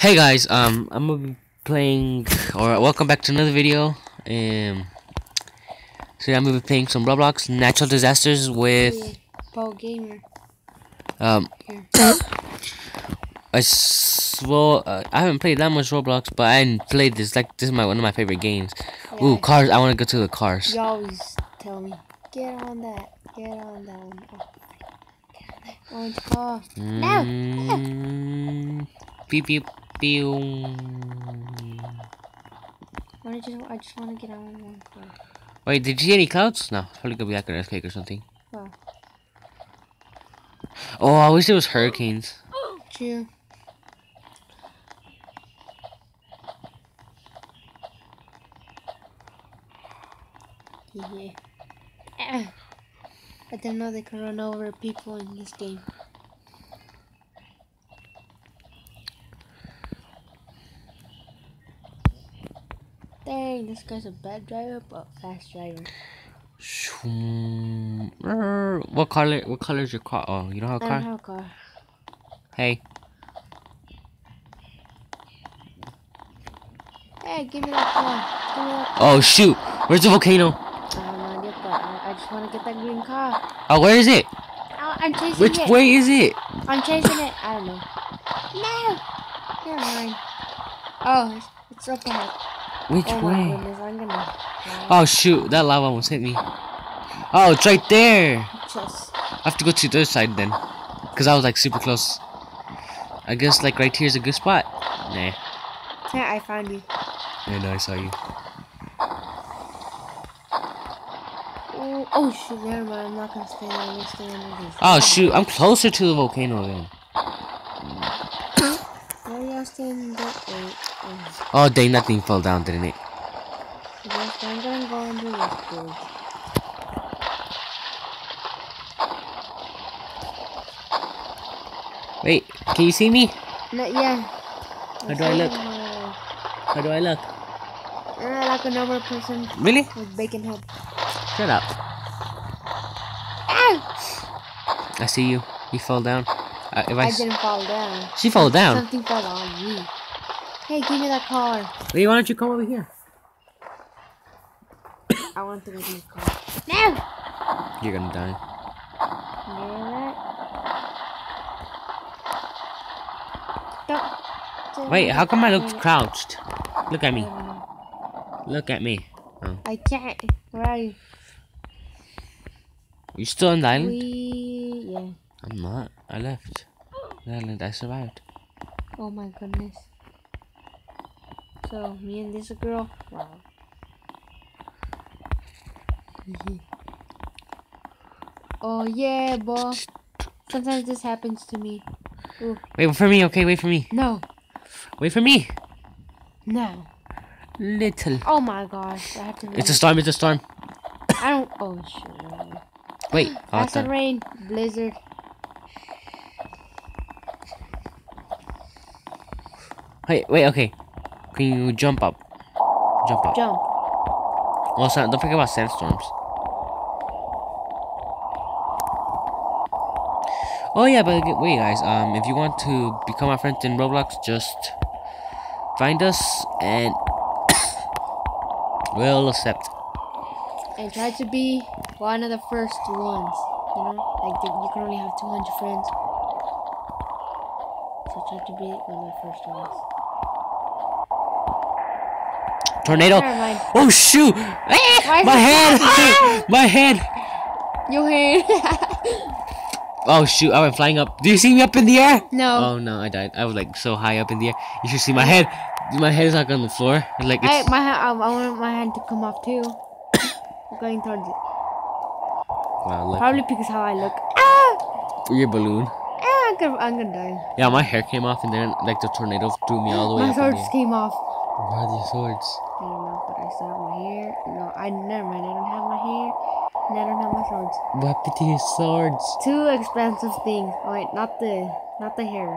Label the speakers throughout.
Speaker 1: Hey guys, um, I'm gonna be playing, or welcome back to another video. Um, today I'm gonna be playing some Roblox Natural Disasters with,
Speaker 2: ProGamer.
Speaker 1: um. I well, uh, I haven't played that much Roblox, but I played this. Like, this is my one of my favorite games. Ooh, cars! I want to go to the cars.
Speaker 2: You always tell me, get on that, get on that one. Oh, get on that orange car. No.
Speaker 1: Mm, beep beep
Speaker 2: I just, I just want to get on one.
Speaker 1: Wait, did you see any clouds? No, it's probably gonna be like an earthquake or something.
Speaker 2: Wow.
Speaker 1: Oh, I wish it was hurricanes.
Speaker 2: True. Yeah. Ah. I didn't know they could run over people in this game. Dang, this guy's a bad driver, but fast driver.
Speaker 1: Er, What color? What color is your car? Oh, you don't have a
Speaker 2: I
Speaker 1: car.
Speaker 2: don't have a car.
Speaker 1: Hey,
Speaker 2: Hey, give me that car. Give me that car.
Speaker 1: oh shoot! Where's the volcano?
Speaker 2: I have no idea, but I, I just want to get that green car.
Speaker 1: Oh, where is it?
Speaker 2: Oh, I'm chasing
Speaker 1: Which
Speaker 2: it.
Speaker 1: way is it?
Speaker 2: I'm chasing it. I don't know. No. Never mind. Oh, it's, it's up ahead.
Speaker 1: Which
Speaker 2: Oh
Speaker 1: way?
Speaker 2: goodness,
Speaker 1: Oh shoot! That lava almost hit me. Oh, it's right there.
Speaker 2: Just.
Speaker 1: I have to go to the other side then, cause I was like super close. I guess like right here is a good spot. Nah.
Speaker 2: Yeah, I found you.
Speaker 1: Know I saw you.
Speaker 2: Oh, oh shoot, never mind. I'm not gonna stay there. I'm gonna stay under this.
Speaker 1: Oh shoot! I'm closer to the volcano then.
Speaker 2: Where y'all staying? There? Wait. Oh,
Speaker 1: Oh dang! That thing fell down, didn't it?
Speaker 2: yes, I'm gonna go under this bridge.
Speaker 1: Wait, can you see me?
Speaker 2: No, yeah.
Speaker 1: How do I look?
Speaker 2: Uh,
Speaker 1: How do I look?
Speaker 2: like a normal person
Speaker 1: Really?
Speaker 2: with bacon head.
Speaker 1: Shut up.
Speaker 2: Ow!
Speaker 1: I see you. You fell down. Uh, if I,
Speaker 2: I
Speaker 1: s-
Speaker 2: didn't fall down.
Speaker 1: she fell down.
Speaker 2: Something fell on me. Hey, give me that car.
Speaker 1: Lee, why don't you come over here?
Speaker 2: I want to go to the car. No!
Speaker 1: You're gonna die.
Speaker 2: Yeah, Don't.
Speaker 1: Wait, how come I look crouched? Look at me.
Speaker 2: um,
Speaker 1: Look at me.
Speaker 2: I can't. Where are you?
Speaker 1: You still on the island?
Speaker 2: We. Yeah.
Speaker 1: I'm not. I left. The island. I survived.
Speaker 2: Oh my goodness. So, me and this girl. Wow. oh yeah, boy. Sometimes this happens to me. Ooh,
Speaker 1: Wait for me, okay? Wait for me.
Speaker 2: no,
Speaker 1: Wait for me.
Speaker 2: no.
Speaker 1: Little.
Speaker 2: Oh my gosh, I have to.
Speaker 1: It's a storm. It's a storm.
Speaker 2: I don't. Oh shit.
Speaker 1: Wait. Oh,
Speaker 2: Acid rain, blizzard.
Speaker 1: wait, wait, okay. Can you jump up? Jump up.
Speaker 2: Jump.
Speaker 1: Sand- don't forget about sandstorms. Oh yeah, but wait, guys. Um, if you want to become our friends in Roblox, just find us and we'll accept.
Speaker 2: And try to be one of the first ones. You know, like the, you can only have 200 friends. So try to be one of the first ones.
Speaker 1: Tornado.
Speaker 2: Never.
Speaker 1: Oh shoot! Ah,
Speaker 2: is
Speaker 1: my head! my head!
Speaker 2: Your hair.
Speaker 1: Oh shoot! I went flying up. Do you see me up in the air?
Speaker 2: no.
Speaker 1: Oh no, I died. I was like so high up in the air. You should see my head. My head is like on the floor. It's Like
Speaker 2: I, my I, I want my hand to come off too. Going towards it.
Speaker 1: Wow, look.
Speaker 2: Probably because how I look. Ah!
Speaker 1: Your balloon.
Speaker 2: Ah, I'm gonna, I'm gonna die.
Speaker 1: Yeah, my hair came off and then like the tornado threw me all the way
Speaker 2: My
Speaker 1: up in the
Speaker 2: swords came off.
Speaker 1: Where are these swords?
Speaker 2: I don't know, but I still have my hair. No, I never mind. I don't have my hair, and I don't have my swords.
Speaker 1: What happened to your swords?
Speaker 2: Two expensive things. Oh wait, not the, not the hair.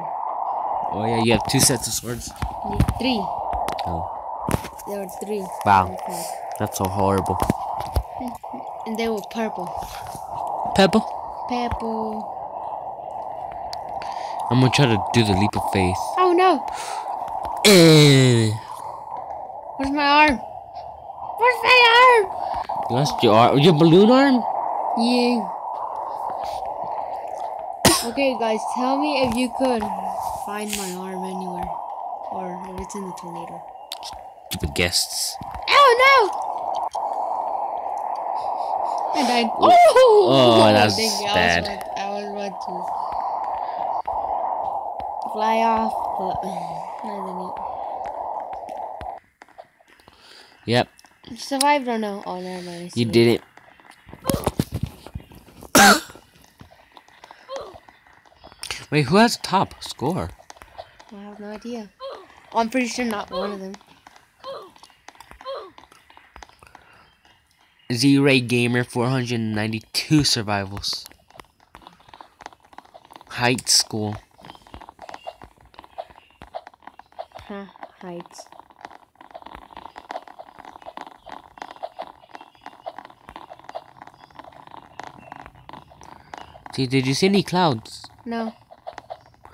Speaker 1: Oh yeah, you have two sets of swords.
Speaker 2: Three.
Speaker 1: Oh,
Speaker 2: There were three.
Speaker 1: Wow.
Speaker 2: Okay.
Speaker 1: that's so horrible.
Speaker 2: And they were purple.
Speaker 1: Pebble.
Speaker 2: Purple.
Speaker 1: I'm gonna try to do the leap of faith.
Speaker 2: Oh no!
Speaker 1: Eh.
Speaker 2: Where's my arm? Where's my arm?
Speaker 1: You lost your arm. Your balloon arm?
Speaker 2: Yeah. Okay, guys, tell me if you could find my arm anywhere. Or if it's in the tornado.
Speaker 1: Stupid guests.
Speaker 2: Oh no! I died. Oh,
Speaker 1: Oh, that's bad.
Speaker 2: I was, about, I was about to fly off, but I didn't. You survived or no? Oh, never mind.
Speaker 1: You did it. Wait, who has top score?
Speaker 2: I have no idea. Oh, I'm pretty sure not one of them.
Speaker 1: Z-Ray Gamer 492 survivals. Height school.
Speaker 2: Huh, heights.
Speaker 1: See, did you see any clouds?
Speaker 2: No.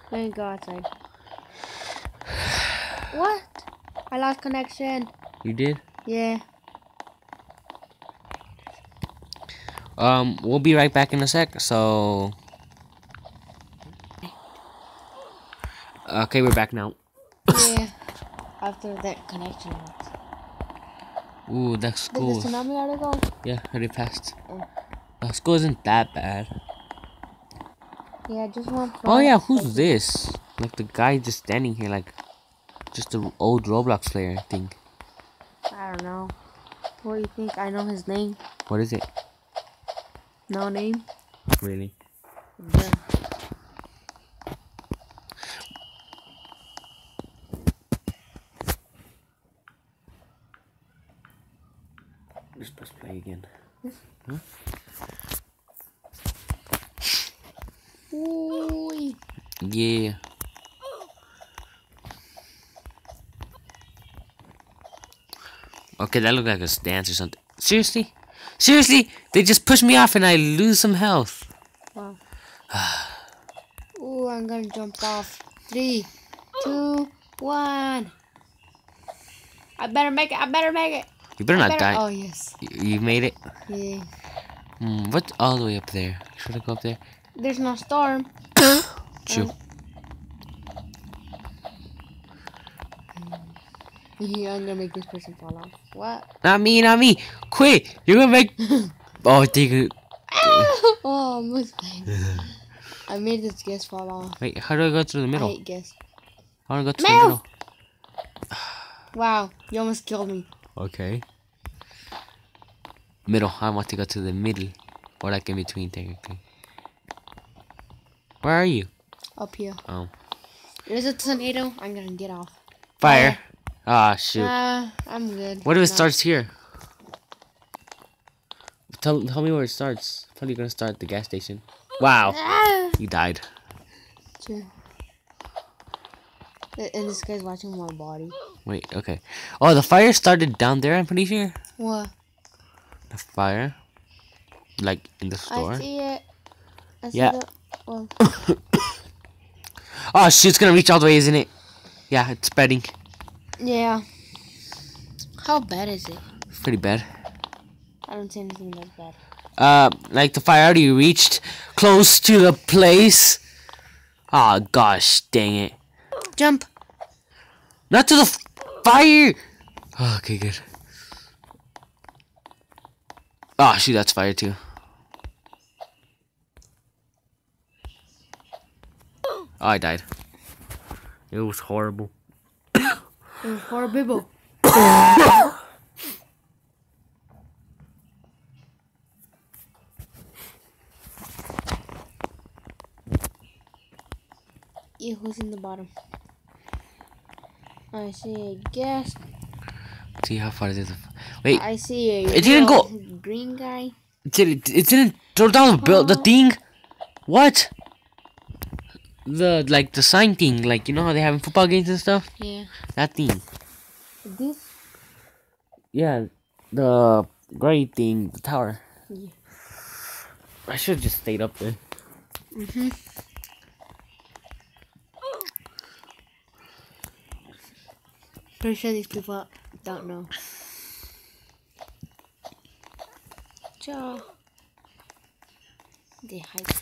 Speaker 2: Let me go outside. What? I lost connection.
Speaker 1: You did?
Speaker 2: Yeah.
Speaker 1: Um, we'll be right back in a sec, so... Okay, we're back now.
Speaker 2: Yeah. After that connection.
Speaker 1: Ooh, that's
Speaker 2: Did the
Speaker 1: cool.
Speaker 2: tsunami already go?
Speaker 1: Yeah, passed.
Speaker 2: Oh.
Speaker 1: The school isn't that bad.
Speaker 2: Yeah, just one.
Speaker 1: Oh yeah, who's this? Like the guy just standing here, like just an old Roblox player. I think.
Speaker 2: I don't know. What do you think? I know his name.
Speaker 1: What is it?
Speaker 2: No name.
Speaker 1: Really?
Speaker 2: Yeah.
Speaker 1: Just press play again.
Speaker 2: Ooh.
Speaker 1: Yeah. Okay, that looked like a stance or something. Seriously? Seriously? They just push me off and I lose some health.
Speaker 2: Wow. Ooh, I'm gonna jump off. Three, two, one. I better make it. I better make it.
Speaker 1: You better
Speaker 2: I
Speaker 1: not
Speaker 2: better-
Speaker 1: die.
Speaker 2: Oh yes.
Speaker 1: You you made it.
Speaker 2: Yeah.
Speaker 1: Hmm, what's all the way up there? Should I go up there?
Speaker 2: There's no storm.
Speaker 1: True.
Speaker 2: Yeah, I'm gonna make this person fall off. What?
Speaker 1: Not me, not me. Quit. You're gonna make. oh, it.
Speaker 2: oh, I almost. I made this guest fall off.
Speaker 1: Wait, how do I go through the
Speaker 2: I
Speaker 1: middle?
Speaker 2: hate guests.
Speaker 1: I wanna go through the middle.
Speaker 2: Wow, you almost killed me.
Speaker 1: Okay. Middle. I want to go to the middle. Or like in between, technically. Where are you?
Speaker 2: Up here.
Speaker 1: Oh.
Speaker 2: There's a tornado. I'm gonna get off.
Speaker 1: Fire. Ah, shoot.
Speaker 2: Uh, I'm good.
Speaker 1: What if it starts here? Tell, tell me where it starts. Probably gonna start at the gas station. Wow.
Speaker 2: Ah!
Speaker 1: You died.
Speaker 2: And this guy's watching my body.
Speaker 1: Wait, okay. Oh, the fire started down there, I'm pretty sure.
Speaker 2: What?
Speaker 1: The fire. Like in the store.
Speaker 2: I see it. I see
Speaker 1: Yeah.
Speaker 2: the. Well,
Speaker 1: Oh, shit, it's gonna reach all the way, isn't it? Yeah, it's spreading.
Speaker 2: Yeah. How bad is it?
Speaker 1: Pretty bad.
Speaker 2: I don't see anything that bad.
Speaker 1: Uh, like the fire already reached close to the place. Oh gosh, dang it!
Speaker 2: Jump.
Speaker 1: Not to the fire. Oh, okay, good. Oh shoot, that's fire too. Oh, I died. It was horrible.
Speaker 2: It was horrible. Yeah, who's in the bottom? I see a guest.
Speaker 1: See how far it is. Wait,
Speaker 2: I see a
Speaker 1: It didn't go-
Speaker 2: green guy.
Speaker 1: did it? It didn't throw down the bill, the oh. thing. What? The like the sign thing, like you know how they have in football games and stuff.
Speaker 2: Yeah.
Speaker 1: That thing.
Speaker 2: This?
Speaker 1: Yeah, the gray thing, the tower.
Speaker 2: Yeah.
Speaker 1: I should have just stayed up there.
Speaker 2: Mm-hmm. Pretty sure these people don't know. Ciao. They hide.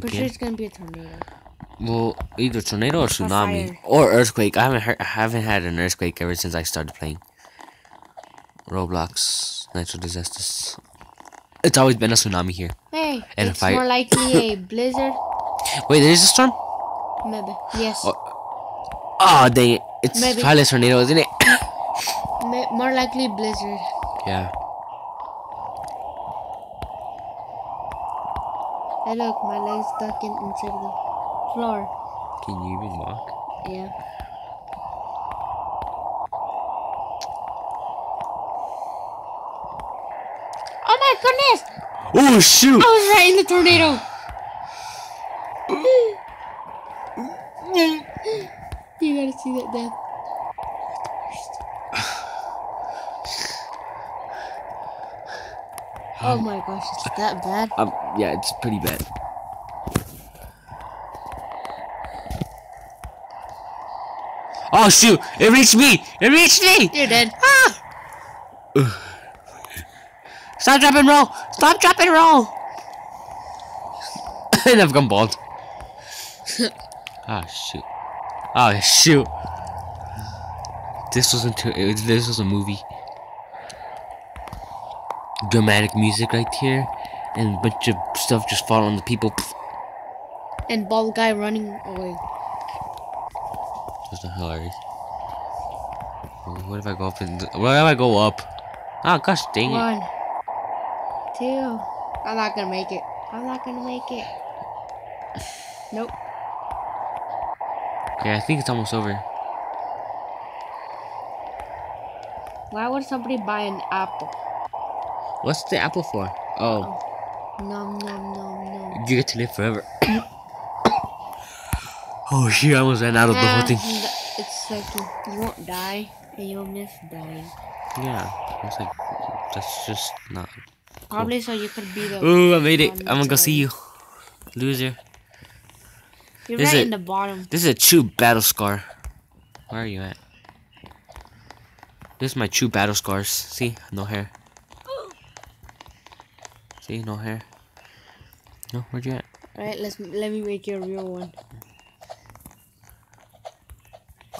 Speaker 2: Pretty sure it's gonna be a tornado.
Speaker 1: Well, either tornado or tsunami or earthquake. I haven't heard, I haven't had an earthquake ever since I started playing Roblox natural disasters. It's always been a tsunami here.
Speaker 2: Hey,
Speaker 1: And a
Speaker 2: it's
Speaker 1: fire.
Speaker 2: more likely a blizzard.
Speaker 1: Wait, there's a storm?
Speaker 2: Maybe. Yes.
Speaker 1: Oh, ah, dang it! It's
Speaker 2: Maybe.
Speaker 1: probably a tornado, isn't it?
Speaker 2: More likely blizzard.
Speaker 1: yeah.
Speaker 2: Hey, look, my leg's stuck in inside the floor.
Speaker 1: Can you even walk?
Speaker 2: Yeah. Oh my goodness!
Speaker 1: Oh shoot!
Speaker 2: I was right in the tornado. you gotta see that death. Oh my gosh, it's that bad.
Speaker 1: Um, yeah, it's pretty bad. Oh shoot! It reached me! It reached me!
Speaker 2: You're dead. Ah!
Speaker 1: Stop, drop, and roll! Stop, drop, and roll! and I've gone bald. Ah shoot! Oh shoot! This wasn't. too- it This was a movie. Dramatic music right here, and a bunch of stuff just fall on the people.
Speaker 2: And bald guy running away.
Speaker 1: That's not hilarious. What if I go up and what if I go up? Oh gosh dang it.
Speaker 2: One, two. I'm not gonna make it. I'm not gonna make it. Nope.
Speaker 1: Yeah, I think it's almost over.
Speaker 2: Why would somebody buy an apple?
Speaker 1: What's the apple for? Oh,
Speaker 2: Nom nom nom nom.
Speaker 1: you get to live forever. oh shit, I almost ran out of the whole thing.
Speaker 2: It's like you, won't die and you'll miss dying.
Speaker 1: Yeah, it's like that's just not.
Speaker 2: Probably so you could be the.
Speaker 1: Ooh, I made it. I'm gonna go see you, loser.
Speaker 2: You're
Speaker 1: Is
Speaker 2: right in the bottom.
Speaker 1: This is a true battle scar. Where are you at? This is my true battle scars. See, no hair. See, no hair. No, where'd you at?
Speaker 2: Alright, Let's let me make you a real one.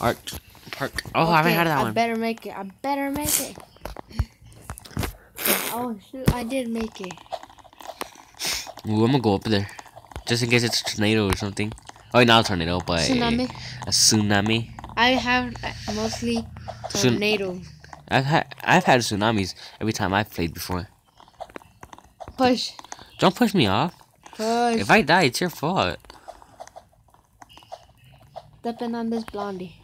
Speaker 1: Art Park. Oh, I haven't
Speaker 2: Okay,
Speaker 1: had that
Speaker 2: I
Speaker 1: one.
Speaker 2: I better make it. I better make it. Oh shoot! I did make it.
Speaker 1: Ooh, I'm gonna go up there, just in case it's a tornado or something. Oh, not a tornado, but
Speaker 2: Tsunami.
Speaker 1: a tsunami.
Speaker 2: I have uh, mostly tornadoes.
Speaker 1: I've had I've had tsunamis every time I've played before.
Speaker 2: Push,
Speaker 1: Don't push me off.
Speaker 2: push.
Speaker 1: If I die, it's your fault.
Speaker 2: Stepping on this blondie.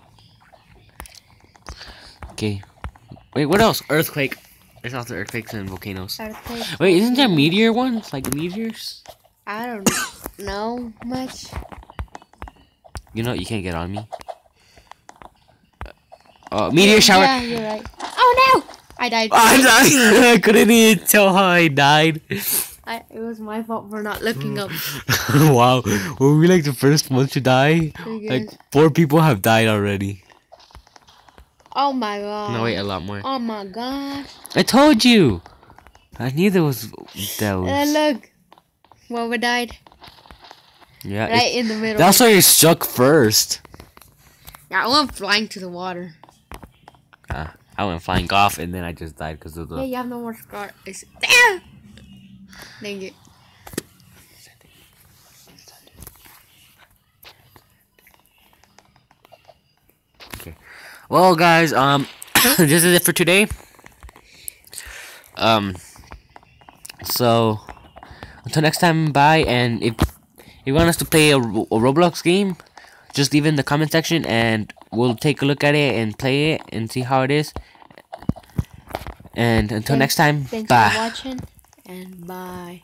Speaker 1: Okay. Wait, what else? Earthquake. There's also earthquakes and volcanoes.
Speaker 2: Earthquake.
Speaker 1: Wait, isn't there meteor ones? Like meteors?
Speaker 2: I don't know much.
Speaker 1: You know, you can't get on me. Oh, meteor shower.
Speaker 2: Yeah, you're right. Oh no! I died.
Speaker 1: I died. I couldn't even tell how I died.
Speaker 2: I, it was my fault for not looking up.
Speaker 1: wow. Were we like the first ones to die? Like four people have died already.
Speaker 2: Oh my god.
Speaker 1: No, wait, a lot more.
Speaker 2: Oh my gosh.
Speaker 1: I told you. I knew there was those.
Speaker 2: And then look. we died.
Speaker 1: Yeah. it-
Speaker 2: Right in the middle.
Speaker 1: That's why you struck first.
Speaker 2: Yeah, I went flying to the water.
Speaker 1: Ah, I went flying off and then I just died because of the.
Speaker 2: Yeah, you have no more scar. It's, Damn! Dang it.
Speaker 1: Well, guys, um, this is it for today. Um, so until next time, bye. And if you want us to play a, a Roblox game, just leave in the comment section, and we'll take a look at it and play it and see how it is. And until
Speaker 2: Thanks-
Speaker 1: next time,
Speaker 2: Thanks
Speaker 1: bye.
Speaker 2: for watching. And bye.